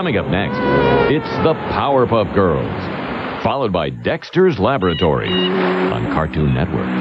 Coming up next, it's the Powerpuff Girls, followed by Dexter's Laboratory on Cartoon Network.